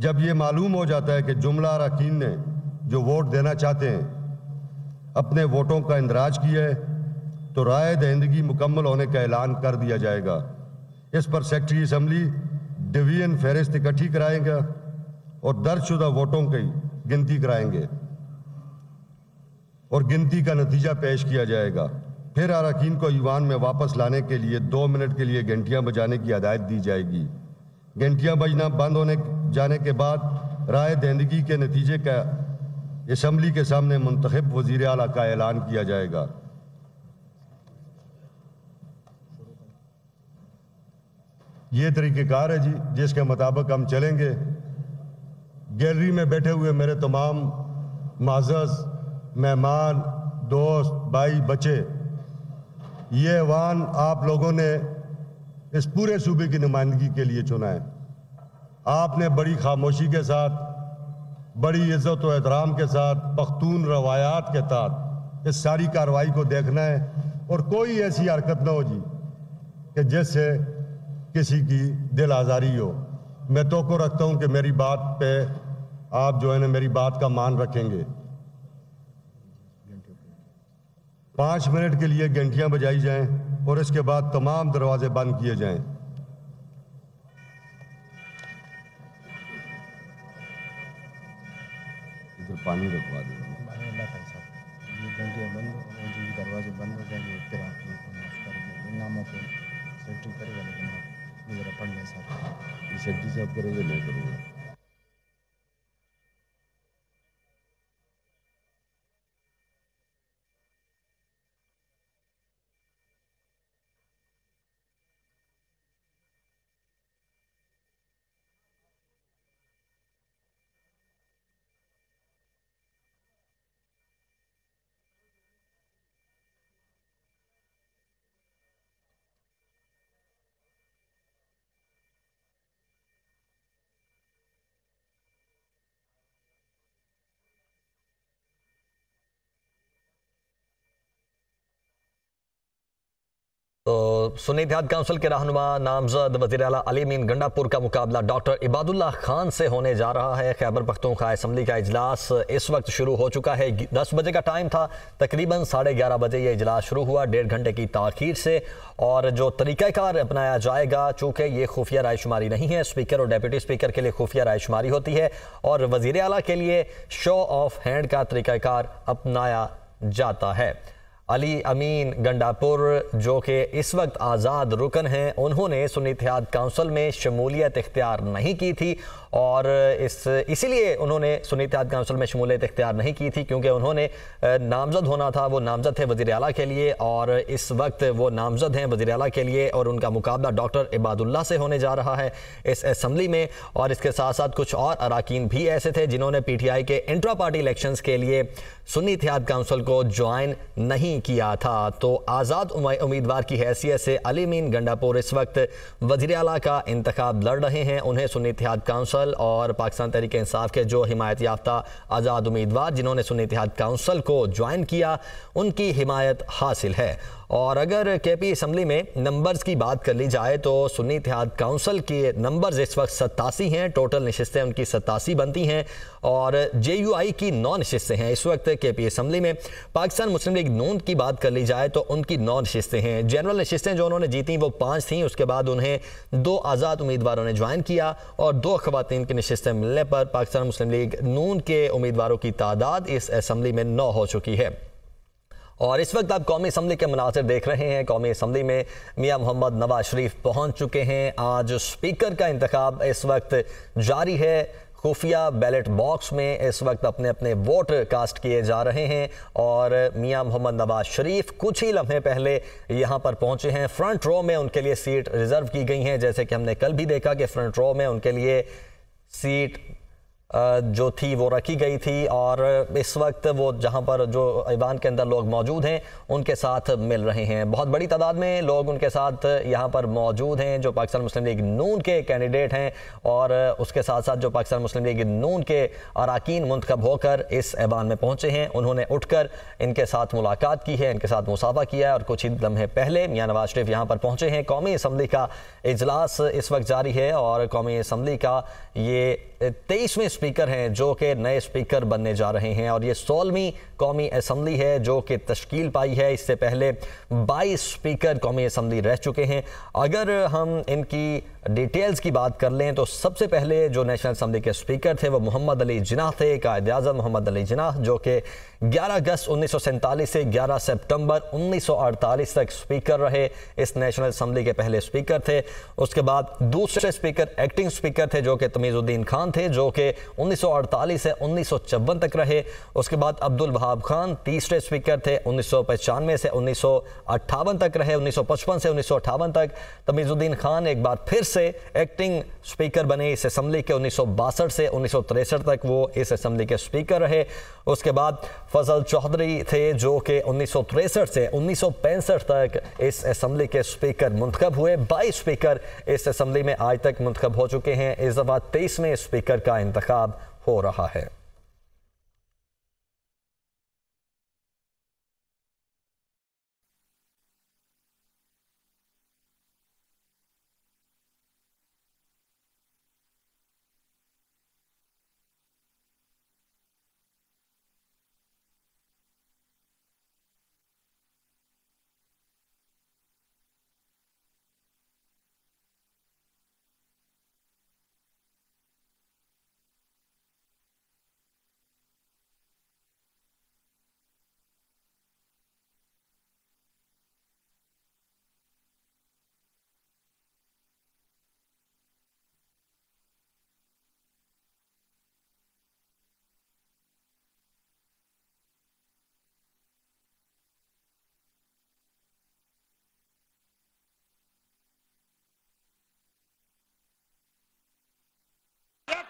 जब ये मालूम हो जाता है कि जुमला अरकान ने जो वोट देना चाहते हैं, अपने वोटों का इंदराज किया है तो राय दहिंदगी मुकम्मल होने का ऐलान कर दिया जाएगा। इस पर सेक्रेटरी असम्बली, डिवीज़न फहरिस्त इकट्ठी कराएगा और दर्जशुदा वोटों की गिनती कराएँगे। और गिनती का नतीजा पेश किया जाएगा। फिर अरकान को ईवान में वापस लाने के लिए दो मिनट के लिए घंटियाँ बजाने की हदायत दी जाएगी। घंटियाँ बजना बंद होने जाने के बाद राय दहिंदगी के नतीजे का इसम्बली के सामने मुंतखब वज़ीर अला का ऐलान किया जाएगा। ये तरीक़ेकार है जी, जिसके मुताबिक हम चलेंगे। गैलरी में बैठे हुए मेरे तमाम माजस मेहमान, दोस्त, भाई, बच्चे, ये ऐवान आप लोगों ने इस पूरे सूबे की नुमाइंदगी के लिए चुना है। आपने बड़ी खामोशी के साथ, बड़ी इज़्ज़त एहतराम के साथ, पख्तून रवायात के तहत इस सारी कार्रवाई को देखना है और कोई ऐसी हरकत ना हो जी कि जिससे किसी की दिल आज़ारी हो। मैं तो को रखता हूँ कि मेरी बात पे आप जो है ना मेरी बात का मान रखेंगे। पाँच मिनट के लिए घंटियाँ बजाई जाएँ और इसके बाद तमाम दरवाजे बंद किए जाएँ। पानी रखवा दे। ये घंटियाँ बंद हो जी दरवाजे बंद हो जाएँगे फिर आप माफ़ कर नामों पर सेफ्टी करेगा लेकिन आप ज़रा पढ़ लें सर ये सेफ्टी से आप करेंगे नहीं करूँगा। तो सुन्नी इतिहाद काउंसिल के रहनुमा नामजद वज़ीर अला अली मीन गंडापुर का मुकाबला डॉक्टर इबादुल्ला खान से होने जा रहा है। खैबर पख्तूनख्वा असम्बली का इजलास इस वक्त शुरू हो चुका है। दस बजे का टाइम था, तकरीबन साढ़े ग्यारह बजे ये इजलास शुरू हुआ, डेढ़ घंटे की ताखीर से। और जो तरीक़ाकार अपनाया जाएगा, चूँकि ये खुफिया रायशुमारी नहीं है, स्पीकर और डेप्यूटी स्पीकर के लिए खुफिया रायशुमारी होती है। और वज़ीर अला के लिए शो ऑफ़ हैंड का तरीक़ाकार अपनाया जाता है। अली अमीन गंडापुर, जो कि इस वक्त आज़ाद रुकन हैं, उन्होंने सुन्नी इतिहाद काउंसिल में शमूलियत इख्तियार नहीं की थी और इस, इसीलिए उन्होंने सुन्नी इतिहाद काउंसिल में शमूलियत इख्तियार नहीं की थी, क्योंकि उन्होंने नामजद होना था, वो नामजद थे वज़ी अला के लिए और इस वक्त वो नामजद हैं वज़ी अला के लिए और उनका मुकाबला डॉक्टर इबादुल्ला से होने जा रहा है इस असम्बली में और इसके साथ साथ कुछ और अरकान भी ऐसे थे जिन्होंने पी टी आई के इंट्रा पार्टी इलेक्शन के लिए सुन्नी इतिहाद काउंसिल को ज्वाइन नहीं किया था। तो आज़ाद उम्मीदवार की हैसियत से अली मीन गंडापुर इस वक्त वजी अला का इंतखब लड़ रहे हैं। उन्हें सुन्नी इतिहाद काउंसिल और पाकिस्तान तहरीक इंसाफ के जो हिमायत याफ्ता आज़ाद उम्मीदवार, जिन्होंने सुन्नी इतिहाद काउंसिल को ज्वाइन किया, उनकी हिमायत हासिल है। और अगर के पी असम्बली में नंबर्स की बात कर ली जाए तो सुन्नी इतिहाद काउंसिल के नंबर्स इस वक्त सत्तासी हैं। टोटल नशस्तें उनकी सतासी बनती हैं और जे यू आई की नौ नशस्तें हैं। इस वक्त के पी असम्बली में पाकिस्तान मुस्लिम लीग नून की बात कर ली जाए तो उनकी नौ नशस्तें हैं। जनरल नशस्तें जो उन्होंने जीती, वो पाँच थीं। उसके बाद उन्हें दो आज़ाद उम्मीदवारों ने ज्वाइन किया और दो खवतिन की नशस्तें मिलने पर पाकिस्तान मुस्लिम लीग नून के उम्मीदवारों की तादाद इस असम्बली में नौ हो चुकी है। और इस वक्त आप कौमी असम्बली के मनासर देख रहे हैं। कौमी असम्बली में मियाँ मोहम्मद नवाज़ शरीफ पहुँच चुके हैं। आज स्पीकर का इंतखब इस वक्त जारी है। खुफिया बैलेट बॉक्स में इस वक्त अपने अपने वोट कास्ट किए जा रहे हैं और मियाँ मोहम्मद नवाज़ शरीफ कुछ ही लम्हे पहले यहाँ पर पहुँचे हैं। फ्रंट रो में उनके लिए सीट रिज़र्व की गई हैं। जैसे कि हमने कल भी देखा कि फ्रंट रो में उनके लिए सीट जो थी वो रखी गई थी और इस वक्त वो जहाँ पर जो ईवान के अंदर लोग मौजूद हैं, उनके साथ मिल रहे हैं। बहुत बड़ी तादाद में लोग उनके साथ यहाँ पर मौजूद हैं, जो पाकिस्तान मुस्लिम लीग नून के कैंडिडेट हैं और उसके साथ साथ जो पाकिस्तान मुस्लिम लीग नून के अरकान मंतखब होकर इस ऐवान में पहुँचे हैं। उन्होंने उठ कर इनके साथ मुलाकात की है, इनके साथ मुसाफा किया है और कुछ ही लम्हे पहले मियाँ नवाज़ शरीफ यहाँ पर पहुँचे हैं। कौमी असम्बली का इजलास इस वक्त जारी है और कौमी असम्बली का ये तेईसवें स्पीकर हैं जो कि नए स्पीकर बनने जा रहे हैं और ये सोलहवीं कौमी असम्बली है जो कि तश्कील पाई है। इससे पहले 22 स्पीकर कौमी असम्बली रह चुके हैं। अगर हम इनकी डिटेल्स की बात कर लें तो सबसे पहले जो नेशनल असम्बली के स्पीकर थे वो मोहम्मद अली जिनाह थे। कायद अजम मोहम्मद अली जिनाह जो कि 11 अगस्त उन्नीस सौ सैंतालीस से 11 सितंबर 1948 तक स्पीकर रहे। इस नेशनल असम्बली के पहले स्पीकर थे। उसके बाद दूसरे स्पीकर, एक्टिंग स्पीकर थे जो कि तमीज़ुद्दीन खान थे जो कि 1948 से उन्नीस तक रहे उसके बाद अब्दुल वहाब खान तीसरे स्पीकर थे उन्नीस से उन्नीस तक रहे 1955 से उन्नीस तक तमीज़ुद्दीन खान एक बार फिर से एक्टिंग स्पीकर बने इस असम्बली के उन्नीस से उन्नीस तक वो इस असम्बली के स्पीकर रहे उसके बाद फजल चौधरी थे जो कि उन्नीस से उन्नीस सौ पैंसठ तक इस असम्बली के स्पीकर मुंतखब हुए बाईस स्पीकर इस असम्बली में आज तक मुंतखब हो चुके हैं इस दफ़ा तेईसवें स्पीकर का इंतखब हो रहा है।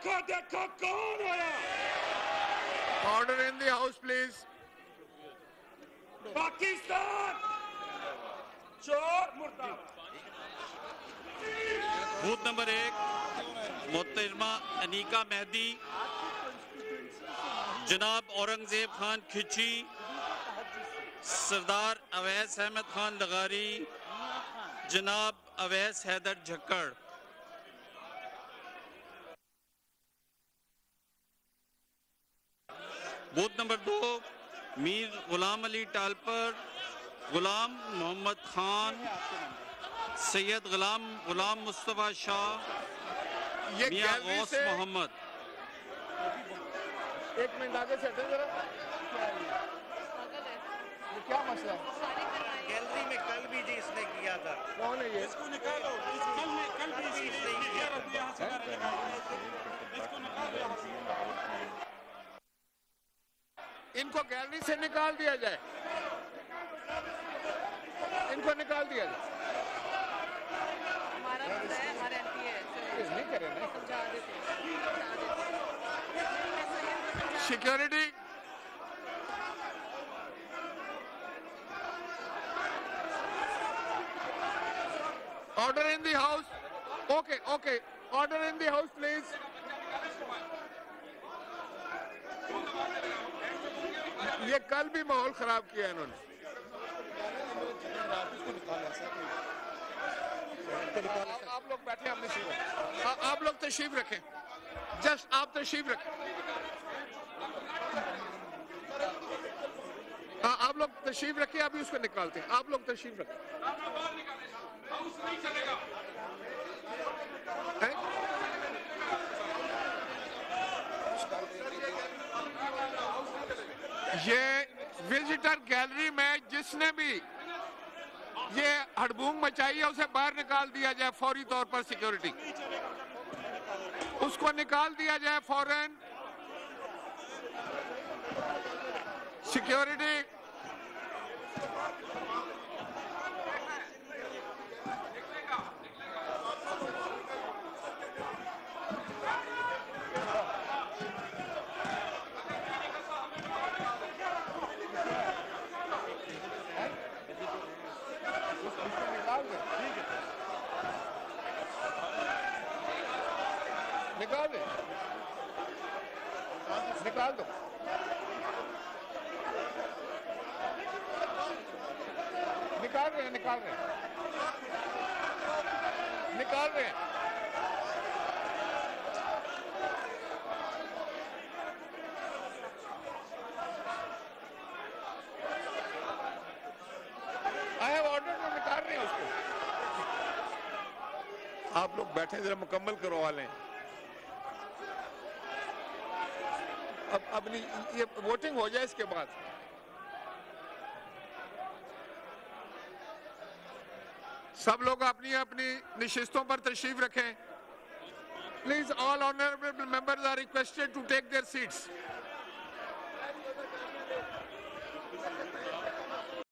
देखो देखो कौन आया Order in the house, please. Pakistan! चोर मुर्दा बूथ नंबर एक मोहतरमा अनिका मेहदी जनाब औरंगज़ेब खान खिची सरदार अवैस अहमद खान लगारी जनाब अवैस हैदर झक्कड़। बूथ नंबर दो मीर गुलाम अली टालपर गुलाम मोहम्मद खान सैयद गुलाम गुलाम मुस्तफ़ा शाह ये मियाँ गौस मोहम्मद। एक मिनट आगे से हटें जरा। ये क्या मसला है? गैलरी में कल भी जी इसने किया था। कौन है ये? इसको निकालो। कल में कल भी इसने किया यहाँ से इसको निकालो यहाँ से। इनको गैलरी से निकाल दिया जाए। इनको निकाल दिया जाए। सिक्योरिटी बंदा है हमारे एमपी है ये नहीं करे ना समझा देते हैं, समझा देते हैं। Security order in the house okay okay order in the house please ये कल भी माहौल खराब किया इन्होंने। आप लोग बैठे सीट पर। आ- आप लोग तशरीफ़ रखें। जस्ट आप तशरीफ़ रखें। हाँ आप लोग तशरीफ़ रखिए अभी उसको निकालते हैं। आप लोग तशरीफ़ रखें। ये विजिटर गैलरी में जिसने भी ये हड़बूंग मचाई है, उसे बाहर निकाल दिया जाए फौरी तौर पर सिक्योरिटी उसको निकाल दिया जाए फ़ौरन सिक्योरिटी रहे निकाल रहे निकाल रहे हैं आप लोग बैठे जरा मुकम्मल करवा लें। अब अपनी ये वोटिंग हो जाए इसके बाद। सब लोग अपनी अपनी निशिस्तों पर तशरीफ़ रखें। Please all honourable members are requested to take their seats